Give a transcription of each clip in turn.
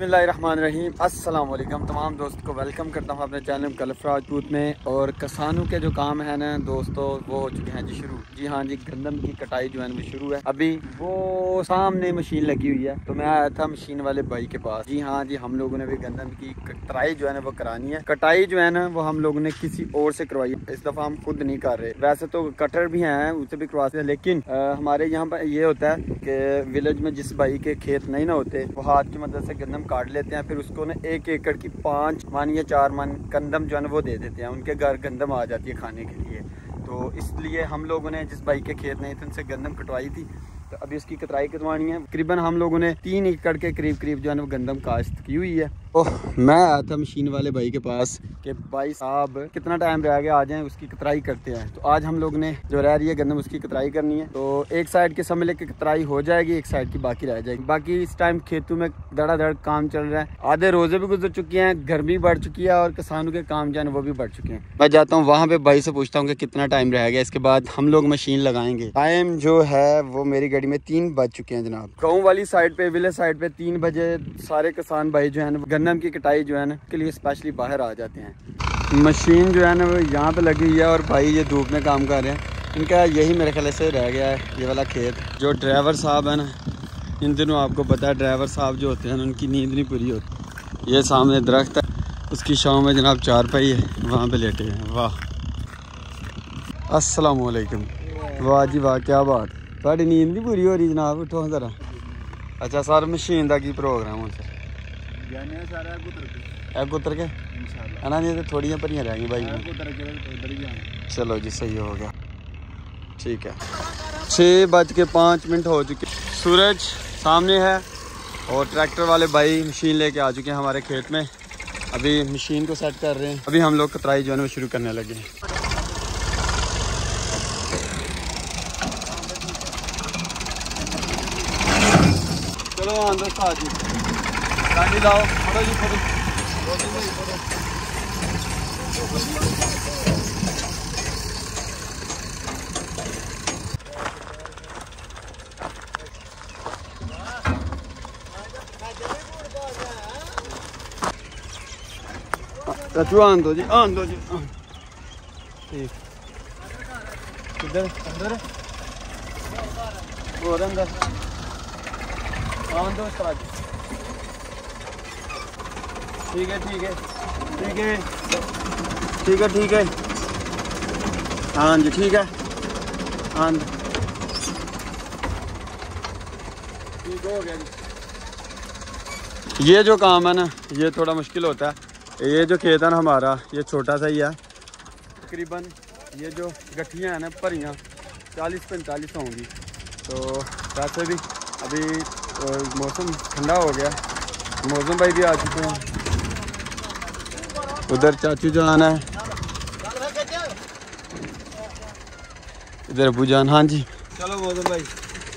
अस्सलाम तमाम दोस्त को वेलकम करता हूँ अपने चैनल कलफ राजपूत में। और किसानों के जो काम है ना दोस्तों, वो हो चुके हैं जी शुरू। जी हाँ जी, गंदम की कटाई जो है वो शुरू है। अभी वो सामने मशीन लगी हुई है। तो मैं आया था मशीन वाले भाई के पास। जी हाँ जी, हम लोगों ने भी गंदम की कटाई जो है ना, वो करानी है। कटाई जो है ना, वो हम लोगों ने किसी और से करवाई इस दफ़ा हम खुद नहीं कर रहे। वैसे तो कटर भी हैं उससे भी करवाते हैं। लेकिन हमारे यहाँ पर ये होता है कि विलेज में जिस भाई के खेत नहीं ना होते, वो हाथ की मदद से गंदम काट लेते हैं, फिर उसको ना एक एकड़ की पाँच मान या चार मान गंदम जो है ना वो दे देते हैं। उनके घर गंदम आ जाती है खाने के लिए। तो इसलिए हम लोगों ने जिस भाई के खेत नहीं थे, उनसे गंदम कटवाई थी। तो अभी उसकी कतराई कटवानी है। तकरीबन हम लोगों ने तीन एकड़ के करीब करीब जो है ना गंदम काश्त की हुई है। तो मैं आया था मशीन वाले भाई के पास कि भाई साहब, कितना टाइम रह गया, आ जाए, उसकी कतराई करते हैं। तो आज हम लोग ने जो रह रही है गंदम, उसकी कतराई करनी है। तो एक साइड के समय लेके कतराई हो जाएगी, एक साइड की बाकी रह जाएगी। बाकी इस टाइम खेतों में दड़ काम चल रहा है। आधे रोज़े भी गुजर चुके हैं, गर्मी बढ़ चुकी है और किसानों के काम जो है वो भी बढ़ चुके हैं। मैं जाता हूँ, वहाँ पे भाई से पूछता हूँ कि कितना टाइम रह गया, इसके बाद हम लोग मशीन लगाएँगे। टाइम जो है, वो मेरी गाड़ी में तीन बज चुके हैं, जनाब। गाँव वाली साइड पे विलेज साइड पे तीन बजे सारे किसान भाई जो है गन्नम की कटाई जो है ना, के लिए स्पेशली बाहर आ जाते हैं। मशीन जो है ना, वो यहाँ पर लगी हुई है और भाई ये धूप में काम कर रहे हैं। इनका यही मेरे ख्याल से रह गया है, ये वाला खेत। जो ड्राइवर साहब है ना, इन दिनों आपको पता है, ड्राइवर साहब जो होते हैं उनकी नींद नहीं पूरी होती। ये सामने दरख्त है, उसकी शाम में जनाब चार पाई है, वहाँ पर लेटे हैं। वाह। असलकम वाह जी वाह, क्या बात। थोड़ी नींद नहीं पूरी हो रही जनाब, उठो ज़रा। अच्छा सर, मशीन का की प्रोग्राम हो सर ਜਾਣੇ ਸਾਰਾ ਗੁੱਤਰ ਕੇ ਇਹ ਗੁੱਤਰ ਕੇ ਇਨਸ਼ਾਅੱਲਾ ਇਹਨਾਂ ਦੀਆਂ ਤੇ ਥੋੜੀਆਂ ਭਰੀਆਂ ਰਹਿ ਗਈਆਂ ਬਾਈ ਸਾਰਾ ਗੁੱਤਰ ਕੇ ਉਧਰ ਹੀ ਜਾਣਾ चलो जी सही हो गया ठीक है छः बज के पाँच मिनट हो चुके सूरज सामने है और ट्रैक्टर वाले भाई मशीन लेके आ चुके हैं हमारे खेत में अभी मशीन को सेट कर रहे हैं अभी हम लोग कतराई जो है ना वो शुरू करने लगे हैं चलो आंदो साथ जी गाड़ी लाओ फटो जी फटो चाचू आन दो जी आन दो जी। ठीक किधर अंदर और अंदर आन दो उस्ताद ठीक है ठीक है। ठीक है। ठीक है ठीक है। हाँ जी, ठीक है। हाँ जी। ठीक हो गया जी। ये जो काम है ना, ये थोड़ा मुश्किल होता है। ये जो खेत है ना हमारा, ये छोटा सा ही है। तकरीबन ये जो गठियाँ हैं ना, भरियाँ, चालीस पैंतालीस होंगी। तो वैसे भी अभी मौसम ठंडा हो गया। मौसम भाई भी आ चुके हैं। उधर चाचू जान है। इधर अबू जान हाँ जी। चलो मौसम भाई,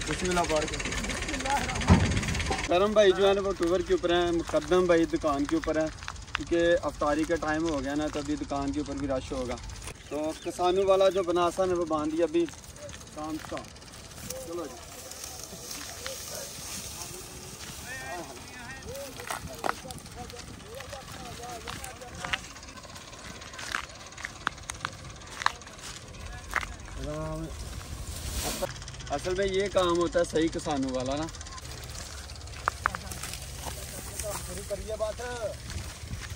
बिस्मिल्लाह पार कर करम भाई जो है ना, वो टूवर के ऊपर है मुकदम भाई दुकान के ऊपर है, क्योंकि अफ्तारी का टाइम हो गया ना तो अभी दुकान के ऊपर भी रश होगा। तो किसानों वाला जो बनासा ने, वो बाँध दिया अभी। काम का। चलो जी। असल में ये काम होता है सही किसानों वाला ना।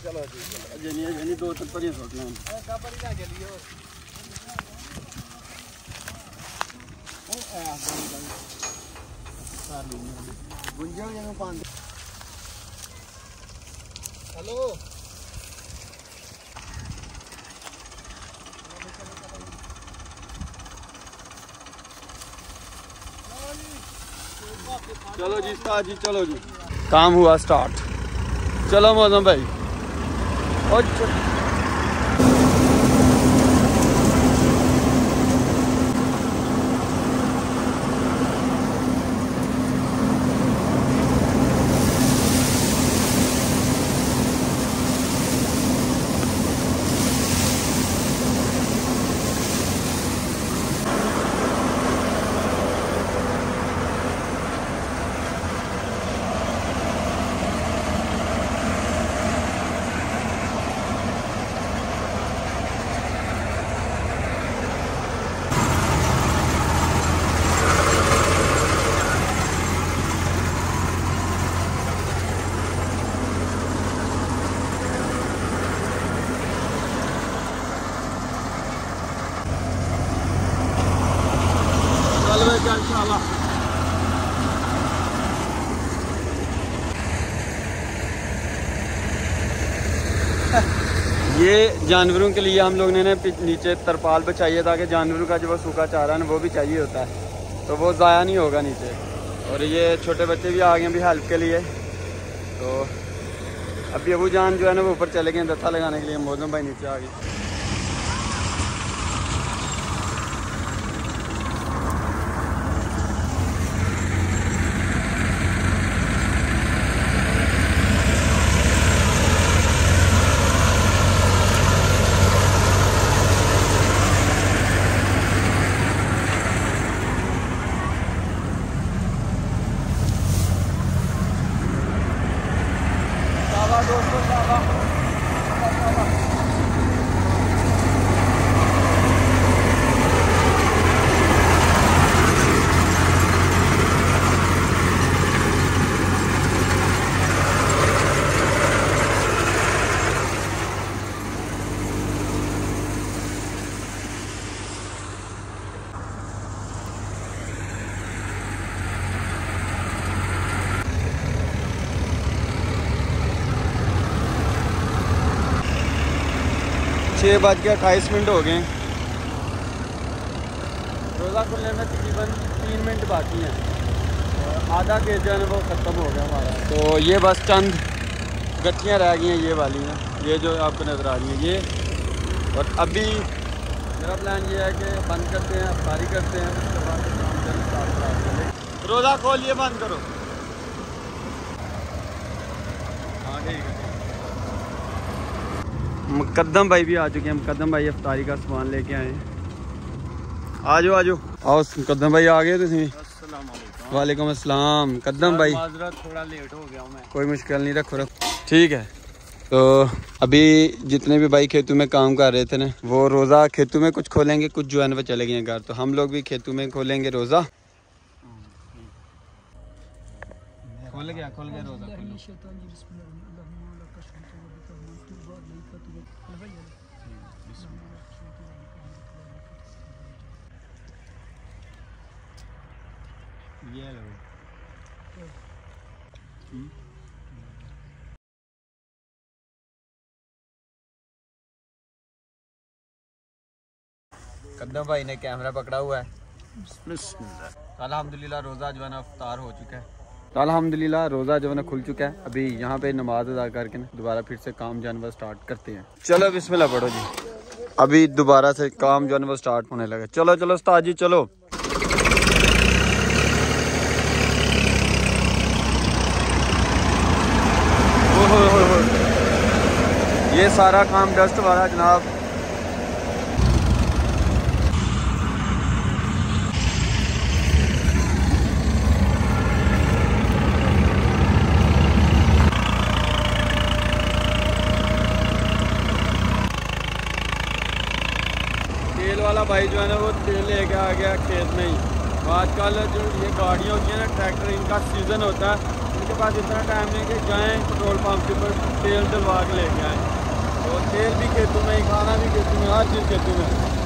चलो जनी दो तक पर हेलो। चलो जी उस्ताद जी चलो जी। काम हुआ स्टार्ट। चलो मौसम भाई। और ये जानवरों के लिए हम लोग ने नीचे तरपाल पर है ताकि जानवरों का जो सूखा चारा है वो भी चाहिए होता है। तो वो ज़ाया नहीं होगा नीचे। और ये छोटे बच्चे भी आ गए अभी हेल्प के लिए। तो अभी अबू जान जो है ना, वो ऊपर चले गए दत्ता लगाने के लिए। मौजम भाई नीचे आ गए। छः बज के अट्ठाईस मिनट हो गए। रोज़ा खुलने में तकरीबन तीन मिनट बाकी हैं। आधा के जो है वो ख़त्म हो गया हमारा। तो ये बस चंद गठियाँ रह गई हैं, ये वाली हैं। ये जो आपको नज़र आ रही हैं, ये। और अभी मेरा प्लान ये है कि बंद करते हैं, अफ्तारी करते हैं, उसके बाद रोज़ा खोलिए, बंद करो हाँ ठीक है मुकदम भाई भी आ चुके हैं। मुकदम भाई अफ्तारी का सामान लेके आए आ जाओ आ जाओ आओ मुकदम भाई आ गए तुम वालेकुम अस्सलाम। मुकदम भाई। थोड़ा लेट हो गया मैं। कोई मुश्किल नहीं रखो रखो। ठीक है। तो अभी जितने भी भाई खेतों में काम कर रहे थे ना वो रोज़ा खेतों में कुछ खोलेंगे कुछ जो है वो चले गए घर। तो हम लोग भी खेतों में खोलेंगे रोज़ा। खोल गया खोल गया रोज़ा ये लो कदम भाई ने कैमरा पकड़ा हुआ है। अल्हम्दुलिल्लाह रोज़ा जो है ना अफ्तार हो चुका है। तो अल्हम्दुलिल्लाह रोज़ा जो है ना खुल चुका है। अभी यहाँ पे नमाज़ अदा करके ना दोबारा फिर से काम जानवर स्टार्ट करते हैं। चलो बिस्मिल्लाह पढ़ो जी। अभी दोबारा से काम जानवर स्टार्ट होने लगा चलो चलो उस्ताद जी चलो। सारा काम डस्ट वाला जनाब। तेल वाला भाई जो है ना, वो तेल लेके आ गया खेत में ही। आजकल जो ये गाड़ियाँ होती हैं ना ट्रैक्टर इनका सीज़न होता है। इनके पास इतना टाइम नहीं कि जाएँ पेट्रोल पंप के ऊपर तेल डलवा के लेके आएँ। तेल भी खेतों में खाना भी खेतों में हर चीज़ खेतों में।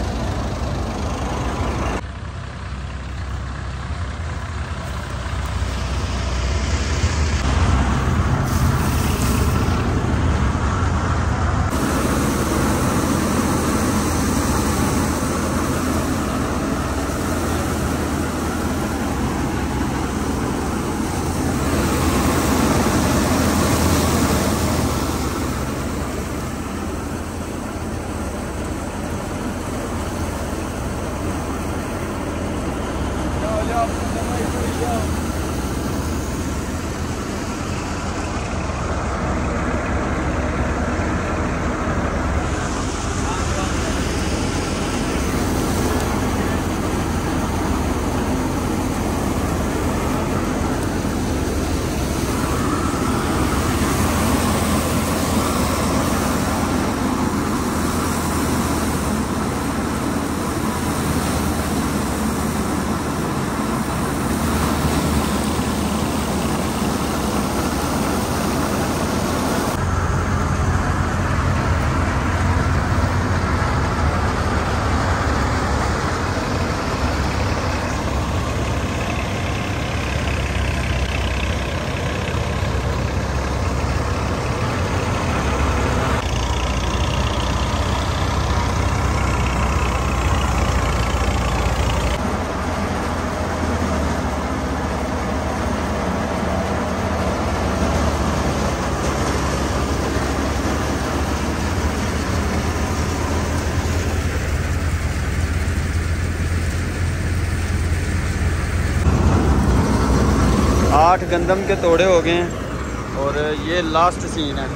आठ गंदम के तोड़े हो गए हैं। और ये लास्ट सीन है।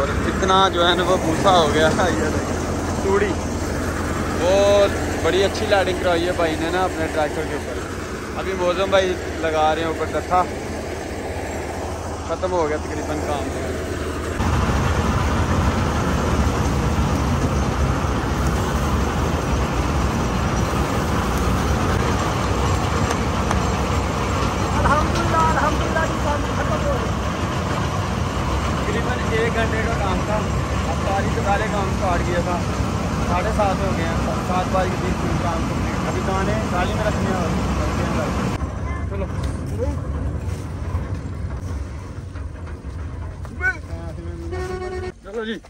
और कितना जो है ना वो भूसा हो गया। ये तूड़ी। वो बड़ी अच्छी लाइडिंग कराई है भाई ने ना अपने ट्रैक्टर के ऊपर। अभी मौजम भाई लगा रहे हैं ऊपर कथा ख़त्म हो गया तकरीबन काम एक घंटे का काम था अब सारी से पहले काम स्टार्ट किया था साढ़े सात हो गए हैं सात बजे के बीच काम कंप्लीट अभी गाने गाड़ी में रखने चलो चलो जी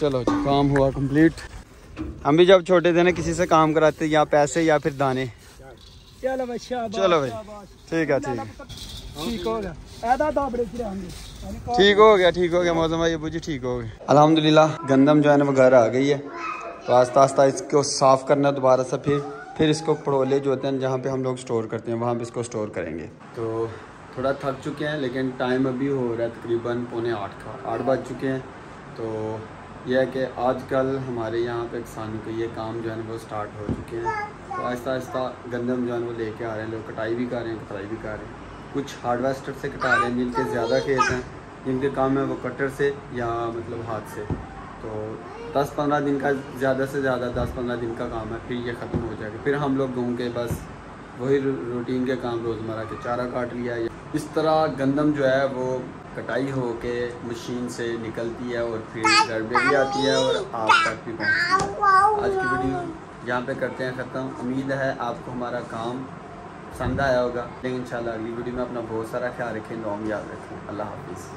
चलो जी काम हुआ कंप्लीट हम भी जब छोटे थे ना किसी से काम कराते या पैसे या फिर दाने। चलो भाई चलो भाई। ठीक है ठीक। ठीक हो गया। ठीक हो गया ठीक हो गया मौसम भाई अबू जी ठीक हो गया अल्हम्दुलिल्लाह गंदम जो है ना वो घर आ गई है। तो आस्ता आस्ता इसको साफ़ करना दोबारा से फिर फिर इसको पड़ोले जो होते हैं जहाँ पे हम लोग स्टोर करते हैं वहाँ पे इसको स्टोर करेंगे। तो थोड़ा थक चुके हैं, लेकिन टाइम अभी हो रहा है तकरीबन पौने आठ का, आठ बज चुके हैं। तो यह है कि आजकल हमारे यहाँ पे किसानों के ये काम जो है वो स्टार्ट हो चुके हैं। तो आहिस्ता आहिस्ता गंदम जो है वो लेके आ रहे हैं, लोग कटाई भी कर रहे हैं कटाई भी कर रहे हैं। कुछ हार्डवेस्टर से कटा रहे हैं, जिनके ज़्यादा खेत हैं, जिनके काम है वो कटर से या मतलब हाथ से। तो दस पंद्रह दिन का, ज़्यादा से ज़्यादा दस पंद्रह दिन का काम है, फिर ये ख़त्म हो जाएगा। फिर हम लोग घूम के बस वही रूटीन के काम रोज़मर्रा के चारा काट लिया इस तरह गंदम जो है वो कटाई हो के मशीन से निकलती है और फिर घर में भी आती है और आप तक भी पहुँचती है। आज की वीडियो यहाँ पे करते हैं ख़त्म। उम्मीद है आपको हमारा काम पसंद आया होगा। लेकिन इंशाल्लाह अगली वीडियो में अपना बहुत सारा ख्याल रखें दुआ याद रखें। अल्लाह हाफिज़।